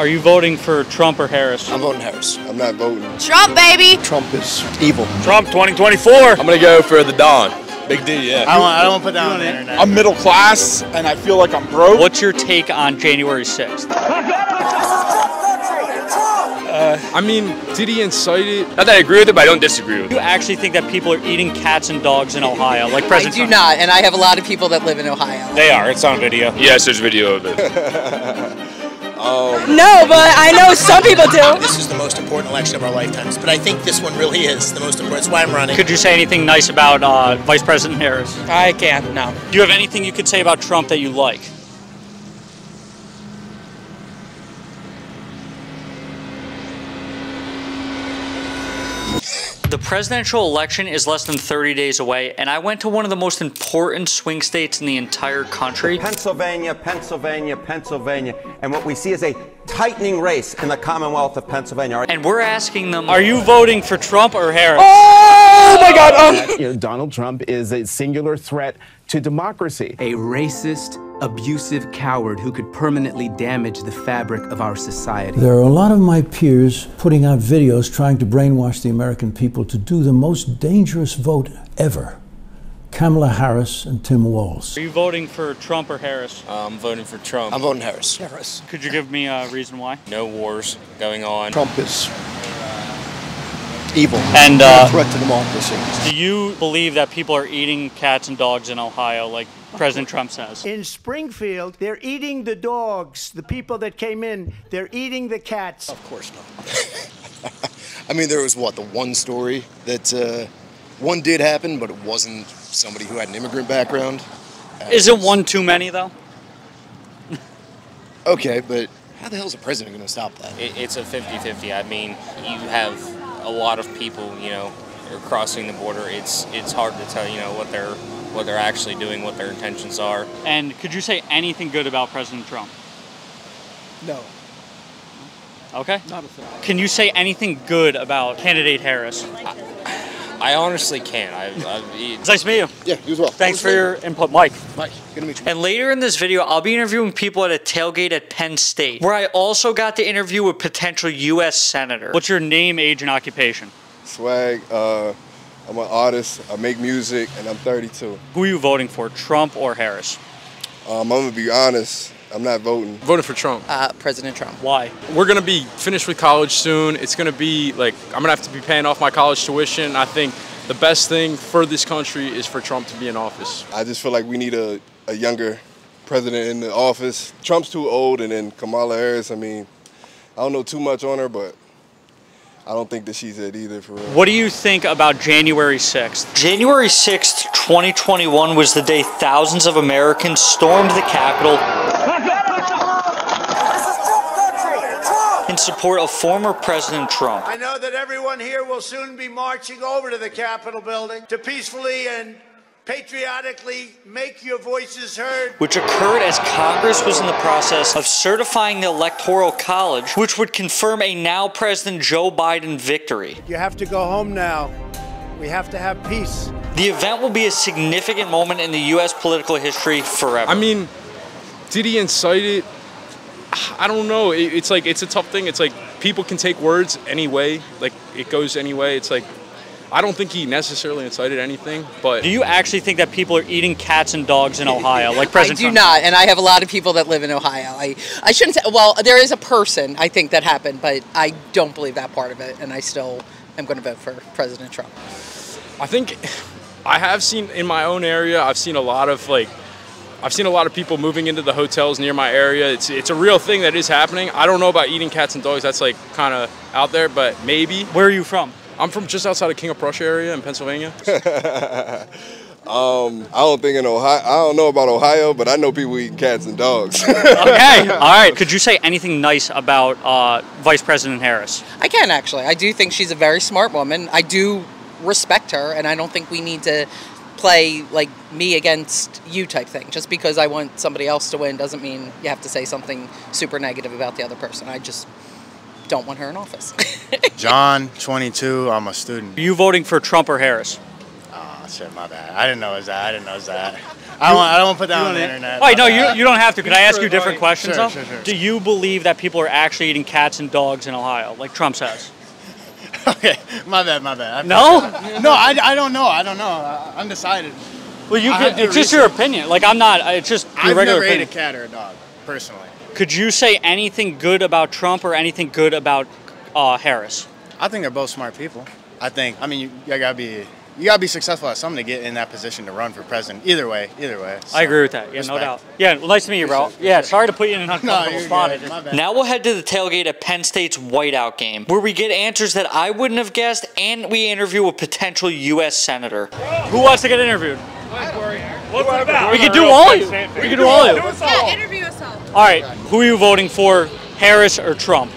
Are you voting for Trump or Harris? I'm voting Harris. I'm not voting. Trump, baby. Trump is evil. Trump 2024. I'm gonna go for the Don. Big D, yeah. I don't, I don't put that on the internet. I'm middle class and I feel like I'm broke. What's your take on January 6th? Uh, I mean, did he incite it? Not that I agree with it, but I don't disagree with Do it. you actually think that people are eating cats and dogs in Ohio, like President I do Trump? not, and I have a lot of people that live in Ohio. They are. It's on video. Yes, there's video of it. No, but I know some people do. This is the most important election of our lifetimes, but I think this one really is the most important. That's why I'm running. Could you say anything nice about uh, Vice President Harris? I can't. No. Do you have anything you could say about Trump that you like? The presidential election is less than 30 days away, and I went to one of the most important swing states in the entire country. Pennsylvania, Pennsylvania, Pennsylvania. And what we see is a tightening race in the Commonwealth of Pennsylvania. And we're asking them, are you voting for Trump or Harris? Oh my God! Um, You know, Donald Trump is a singular threat to democracy. A racist, abusive coward who could permanently damage the fabric of our society. There are a lot of my peers putting out videos trying to brainwash the American people to do the most dangerous vote ever Kamala Harris and Tim Walz. Are you voting for Trump or Harris? Uh, I'm voting for Trump. I'm voting Harris. Harris. Could you give me a reason why? no wars going on. Trump is evil. And, a uh, threat to democracy. Do you believe that people are eating cats and dogs in Ohio, like President Trump says? In Springfield, they're eating the dogs. The people that came in, they're eating the cats. Of course not. I mean, there was what the one story that uh, one did happen, but it wasn't somebody who had an immigrant background. Uh, Isn't one too many, though? Okay, but how the hell is a president going to stop that? It, it's a 50 50. I mean, you have a lot of people, you know, are crossing the border. It's it's hard to tell, you know, what they're what they're actually doing, what their intentions are. And could you say anything good about President Trump? No, Okay. not a thing. Can you say anything good about candidate Harris? I honestly can't. I, I, It's nice to meet you. Yeah, you as well. Thanks for your input, Mike. Mike. Good to meet you. And later in this video, I'll be interviewing people at a tailgate at Penn State, where I also got to interview a potential U.S. senator. What's your name, age, and occupation? Swag, uh, I'm an artist, I make music, and I'm 32. Who are you voting for, Trump or Harris? Um, I'm gonna be honest, I'm not voting. Voting for Trump. Uh, President Trump. Why? We're gonna be finished with college soon. It's gonna be like I'm gonna have to be paying off my college tuition. I think the best thing for this country is for Trump to be in office. I just feel like we need a, a younger president in the office. Trump's too old, and then Kamala Harris, I mean, I don't know too much on her, but I don't think that she's it either for real. What do you think about January 6th? January 6th, 2021 was the day thousands of Americans stormed the Capitol in support of former President Trump. I know that everyone here will soon be marching over to the Capitol building to peacefully and patriotically make your voices heard. which occurred as Congress was in the process of certifying the Electoral College, which would confirm a now President Joe Biden victory. You have to go home now. We have to have peace. The event will be a significant moment in the U.S. political history forever. I mean, did he incite it? I don't know. It, it's like it's a tough thing. It's like people can take words any way. Like it goes anyway. It's like I don't think he necessarily incited anything, but do you actually think that people are eating cats and dogs in Ohio, like President I do Trump? not, and I have a lot of people that live in Ohio. I, I shouldn't say, well, there is a person I think that happened, but I don't believe that part of it, and I still am going to vote for President Trump. I think I have seen in my own area. I've seen a lot of like. I've seen a lot of people moving into the hotels near my area. It's it's a real thing that is happening. I don't know about eating cats and dogs. That's like kind of out there, but maybe. Where are you from? I'm from just outside of King of Prussia area in Pennsylvania. Um, I don't think in Ohio, I don't know about Ohio, but I know people eating cats and dogs. Okay, all right. Could you say anything nice about uh, Vice President Harris? I can actually. I do think she's a very smart woman. I do respect her, and I don't think we need to play like me against you type thing. Just because I want somebody else to win doesn't mean you have to say something super negative about the other person. I just don't want her in office. John, 22. I'm a student. Are you voting for Trump or Harris? Oh shit, my bad. I didn't know it was that. I didn't know it was that. I don't, I don't want to put that on the wanna- internet. All right, no, you, uh, you don't have to. Could I ask you different Sure, questions though? sure, sure. Do you believe that people are actually eating cats and dogs in Ohio, like Trump says? Okay, my bad, my bad. I No? no, I, I don't know. I don't know. I, am undecided. Well, you could, it's just your opinion. Like I'm not. It's just your I've regular never ate a cat or a dog, personally. Could you say anything good about Trump or anything good about uh, Harris? I think they're both smart people. I think. I mean, you, you gotta be. You gotta be successful at something to get in that position to run for president. Either way, either way. I agree with that. Yeah, no doubt. Yeah, well, nice to meet you, bro. Yeah, sorry to put you in an uncomfortable you're spot. good. Just- My bad. Now we'll head to the tailgate at Penn State's whiteout game, where we get answers that I wouldn't have guessed, and we interview a potential U.S. senator. Who wants to get interviewed? What's it about? We can do all of you. We can do all of you. Yeah, interview us all. All right, who are you voting for, Harris or Trump?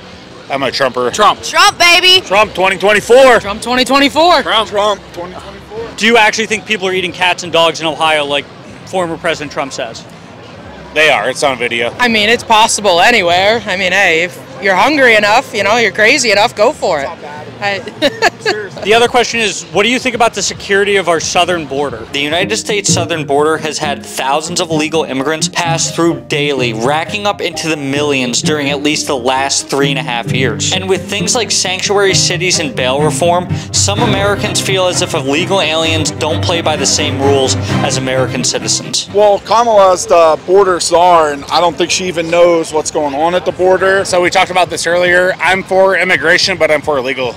I'm a Trumper. Trump. Trump, baby. Trump 2024. Trump 2024. Trump. Trump 2024. Do you actually think people are eating cats and dogs in Ohio like former President Trump says? They are. It's on video. I mean, it's possible anywhere. I mean, hey, if you're hungry enough, you know, you're crazy enough, go for it. I- The other question is, what do you think about the security of our southern border? The United States southern border has had thousands of illegal immigrants pass through daily, racking up into the millions during at least the last three and a half years. And with things like sanctuary cities and bail reform, some Americans feel as if illegal aliens don't play by the same rules as American citizens. Well, Kamala's the border czar, and I don't think she even knows what's going on at the border. So we talked about this earlier. I'm for immigration, but I'm for illegal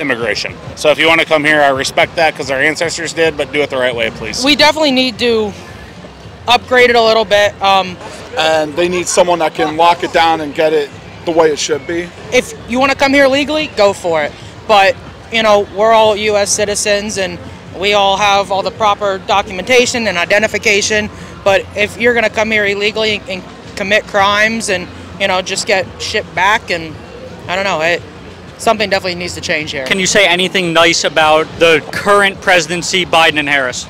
immigration. So if you want to come here, I respect that because our ancestors did, but do it the right way, please. we definitely need to upgrade it a little bit. Um, and they need someone that can lock it down and get it the way it should be. if you want to come here legally, go for it. But you know, we're all U.S. citizens, and we all have all the proper documentation and identification. But if you're going to come here illegally and, and commit crimes, and you know, just get shipped back, and I don't know, it something definitely needs to change here. Can you say anything nice about the current presidency, Biden and Harris?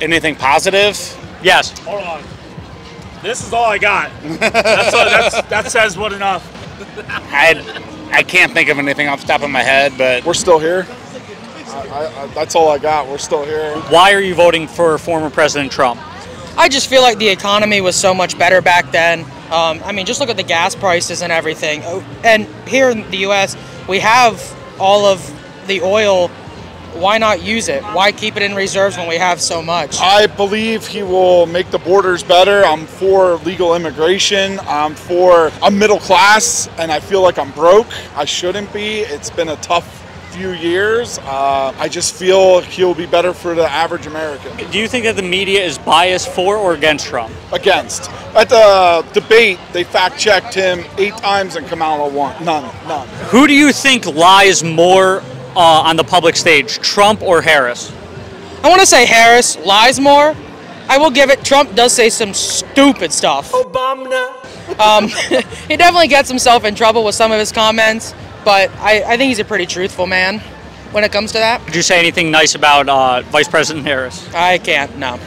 Anything positive? Yes. Hold on. This is all I got. That's, all, that's that says what enough. I I can't think of anything off the top of my head, but we're still here. I, I, I, that's all I got. We're still here. Why are you voting for former President Trump? I just feel like the economy was so much better back then. Um, I mean, just look at the gas prices and everything. And here in the U.S., we have all of the oil. Why not use it? Why keep it in reserves when we have so much? I believe he will make the borders better. I'm for legal immigration. I'm for a middle class, and I feel like I'm broke. I shouldn't be. It's been a tough few years. Uh, I just feel he'll be better for the average American. Do you think that the media is biased for or against Trump? Against. At the debate, they fact checked him eight times and Kamala won. None. None. Who do you think lies more uh, on the public stage, Trump or Harris? I want to say Harris lies more. I will give it. Trump does say some stupid stuff. Obama. Um, he definitely gets himself in trouble with some of his comments, but I, I think he's a pretty truthful man when it comes to that. Did you say anything nice about uh, Vice President Harris? I can't. No.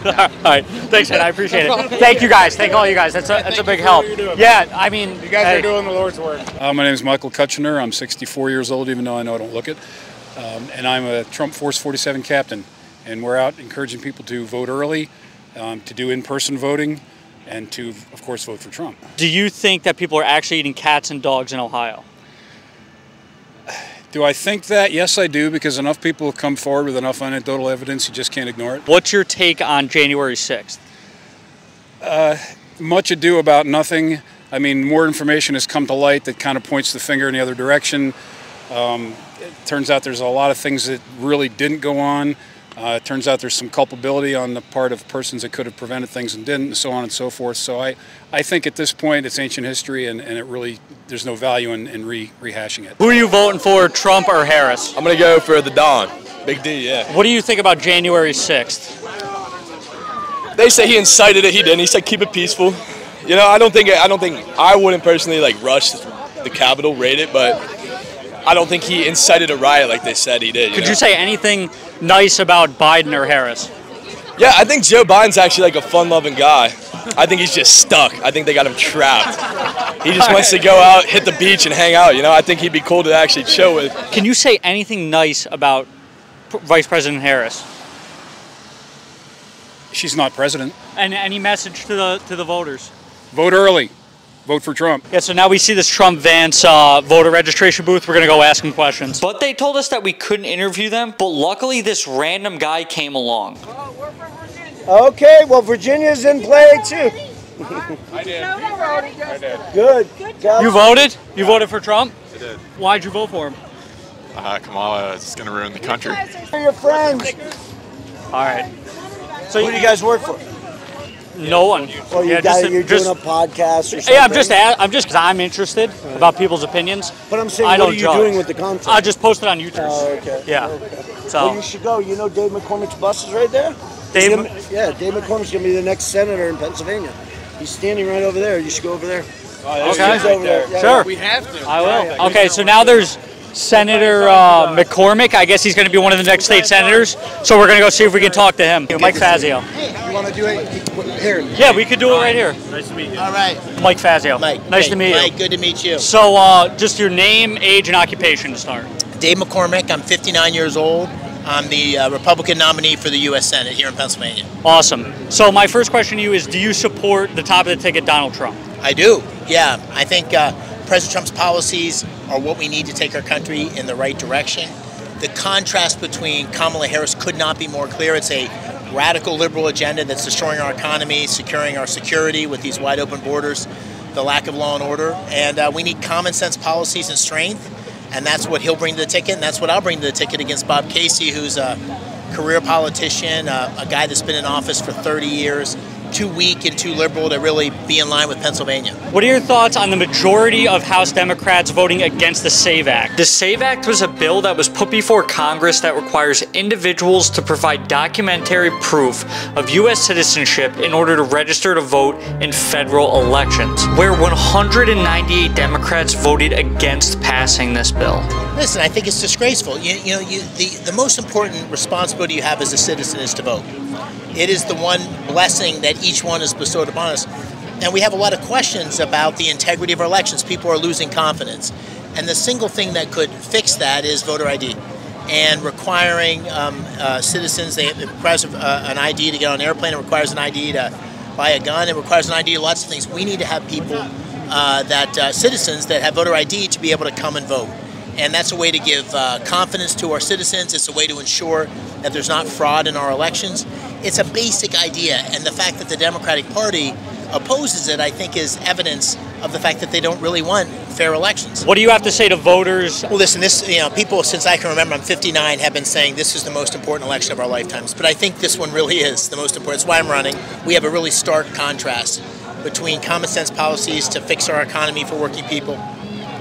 all right. Thanks, man. I appreciate it. Thank you guys. Thank all you guys. That's a, that's a big help. Yeah, I mean, you guys are doing the Lord's work. Uh, my name is Michael Kutchner. I'm 64 years old, even though I know I don't look it. Um, and I'm a Trump Force 47 captain. And we're out encouraging people to vote early, um, to do in person voting, and to, of course, vote for Trump. Do you think that people are actually eating cats and dogs in Ohio? Do I think that? Yes, I do, because enough people have come forward with enough anecdotal evidence, you just can't ignore it. What's your take on January 6th? Uh, much ado about nothing. I mean, more information has come to light that kind of points the finger in the other direction. Um, it turns out there's a lot of things that really didn't go on. Uh, it turns out there's some culpability on the part of persons that could have prevented things and didn't, and so on and so forth. So I, I think at this point it's ancient history, and, and it really there's no value in, in re, rehashing it. Who are you voting for, Trump or Harris? I'm gonna go for the Don. Big D, yeah. What do you think about January 6th? They say he incited it. He didn't. He said keep it peaceful. You know, I don't think I don't think I wouldn't personally like rush the Capitol, raid it, but I don't think he incited a riot like they said he did. Could know? you say anything nice about Biden or Harris? Yeah, I think Joe Biden's actually like a fun-loving guy. I think he's just stuck. I think they got him trapped. He just wants to go out, hit the beach, and hang out. You know, I think he'd be cool to actually chill with. Can you say anything nice about P- Vice President Harris? She's not president. And any message to the to the voters? Vote early. Vote for Trump. Yeah, so now we see this Trump Vance uh, voter registration booth. We're gonna go ask him questions. But they told us that we couldn't interview them. But luckily, this random guy came along. Okay, well, Virginia's in play too. I did. I did. Good. Good You voted? You voted for Trump? I did. Why'd you vote for him? Uh, Kamala is going to ruin the country. They're your friends. All right. So who do you guys work for? No one. Well, you Yeah, guys, just- you're just- doing a podcast or something. Yeah, I'm just I'm just because I'm interested about people's opinions. But I'm saying, I what don't are you judge. doing with the content? I just posted on YouTube. Oh, okay. Yeah. So Well, you should go. You know Dave McCormick's bus is right there? Dave- gonna- yeah, Dave McCormick's going to be the next senator in Pennsylvania. He's standing right over there. You should go over there. Okay. He's over there. Yeah, Sure. yeah. We have to. I will. Yeah, yeah. Okay, so now there's Senator uh, McCormick. I guess he's going to be one of the next state senators. So we're going to go see if we can talk to him. Mike Fazio. You want to do it here? Yeah, we could do it right here. Nice to meet you. All right. Mike Fazio. Mike. Nice Hey, to meet Mike, you. Mike, good to meet you. So, uh, just your name, age, and occupation to start. Dave McCormick. I'm 59 years old. I'm the uh, Republican nominee for the U.S. Senate here in Pennsylvania. Awesome. So, my first question to you is: Do you support the top of the ticket, Donald Trump? I do. Yeah, I think uh, President Trump's policies are what we need to take our country in the right direction. The contrast between Kamala Harris could not be more clear. It's a radical liberal agenda that's destroying our economy, securing our security with these wide open borders, the lack of law and order, and uh, we need common sense policies and strength. And that's what he'll bring to the ticket, and that's what I'll bring to the ticket against Bob Casey, who's a career politician, uh, a guy that's been in office for 30 years, too weak and too liberal to really be in line with Pennsylvania. What are your thoughts on the majority of House Democrats voting against the SAVE Act? The SAVE Act was a bill that was put before Congress that requires individuals to provide documentary proof of U.S. citizenship in order to register to vote in federal elections, where 198 Democrats voted against passing this bill. Listen, I think it's disgraceful. You, you know, you, the, the most important responsibility you have as a citizen is to vote. It is the one blessing that each one is bestowed upon us. And we have a lot of questions about the integrity of our elections. People are losing confidence. And the single thing that could fix that is voter ID. And requiring um, uh, citizens, they, it requires uh, an ID to get on an airplane, it requires an ID to buy a gun, it requires an ID to lots of things. We need to have people uh, that, uh, citizens that have voter ID to be able to come and vote. And that's a way to give uh, confidence to our citizens. It's a way to ensure that there's not fraud in our elections. It's a basic idea, and the fact that the Democratic Party opposes it, I think, is evidence of the fact that they don't really want fair elections. What do you have to say to voters? Well, listen, this, you know, people since I can remember, I'm 59, have been saying this is the most important election of our lifetimes. But I think this one really is the most important. That's why I'm running. We have a really stark contrast between common sense policies to fix our economy for working people,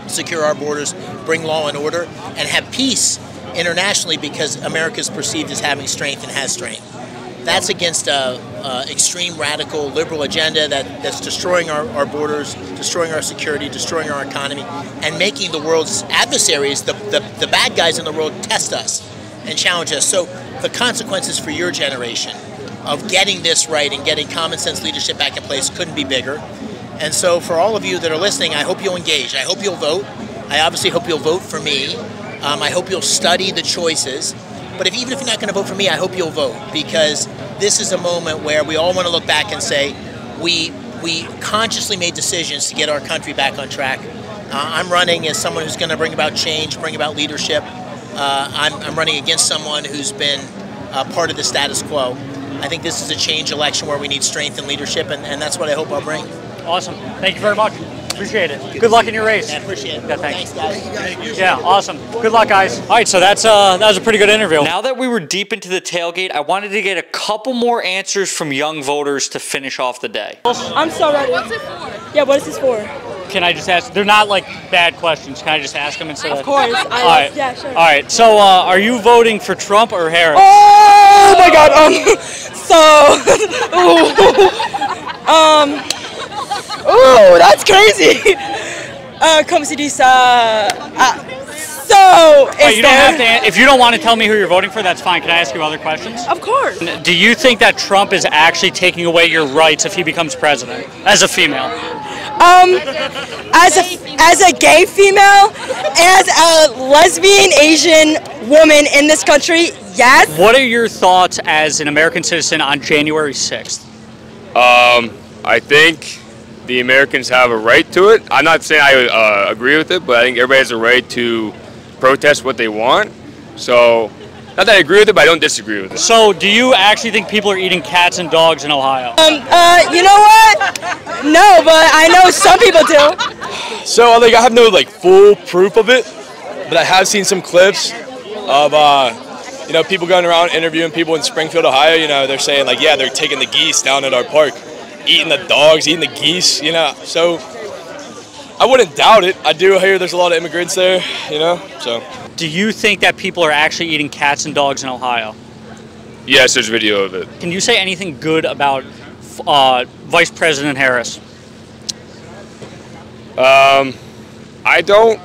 secure our borders, bring law and order, and have peace internationally because America is perceived as having strength and has strength. That's against a, a extreme radical liberal agenda that, that's destroying our, our borders, destroying our security, destroying our economy, and making the world's adversaries, the, the, the bad guys in the world, test us and challenge us. So the consequences for your generation of getting this right and getting common sense leadership back in place couldn't be bigger. And so, for all of you that are listening, I hope you'll engage. I hope you'll vote. I obviously hope you'll vote for me. Um, I hope you'll study the choices. But if, even if you're not going to vote for me, I hope you'll vote because this is a moment where we all want to look back and say, we we consciously made decisions to get our country back on track. Uh, I'm running as someone who's going to bring about change, bring about leadership. Uh, I'm, I'm running against someone who's been uh, part of the status quo. I think this is a change election where we need strength and leadership, and, and that's what I hope I'll bring. Awesome. Thank you very much. Appreciate it. Good luck in your race. I appreciate it. Yeah, thanks. Thanks, guys. Yeah, awesome. Good luck, guys. All right, so that's uh that was a pretty good interview. Now that we were deep into the tailgate, I wanted to get a couple more answers from young voters to finish off the day. I'm so ready. What's it for? Yeah, what is this for? Can I just ask? They're not like bad questions. Can I just ask them instead? Of course. I- All right. yeah, sure. All right. So, uh, are you voting for Trump or Harris? Oh my god, um, so, um, ooh, that's crazy. Uh, como se dice, uh, uh, so, All right, is you don't have to. If you don't want to tell me who you're voting for, that's fine. Can I ask you other questions? Of course. Do you think that Trump is actually taking away your rights if he becomes president as a female? um, as a, as a gay female, as a lesbian Asian woman in this country, Yes. What are your thoughts as an American citizen on January 6th? Um, I think the Americans have a right to it. I'm not saying I uh, agree with it, but I think everybody has a right to protest what they want. So, not that I agree with it, but I don't disagree with it. So, do you actually think people are eating cats and dogs in Ohio? Um, uh, you know what? No, but I know some people do. So like I have no like full proof of it, but I have seen some clips of uh, you know people going around interviewing people in Springfield, Ohio. You know they're saying like yeah they're taking the geese down at our park, eating the dogs, eating the geese. You know so I wouldn't doubt it. I do hear there's a lot of immigrants there. You know so Do you think that people are actually eating cats and dogs in Ohio? Yes, there's video of it. Can you say anything good about uh, Vice President Harris? Um, I don't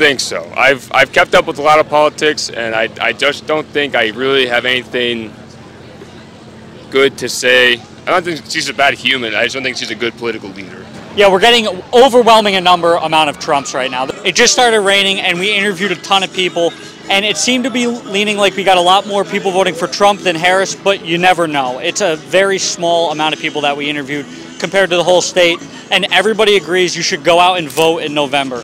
think so. I've I've kept up with a lot of politics, and I I just don't think I really have anything good to say. I don't think she's a bad human. I just don't think she's a good political leader. Yeah, we're getting overwhelming a number amount of Trumps right now. It just started raining, and we interviewed a ton of people, and it seemed to be leaning like we got a lot more people voting for Trump than Harris, but you never know. It's a very small amount of people that we interviewed compared to the whole state, and everybody agrees you should go out and vote in November.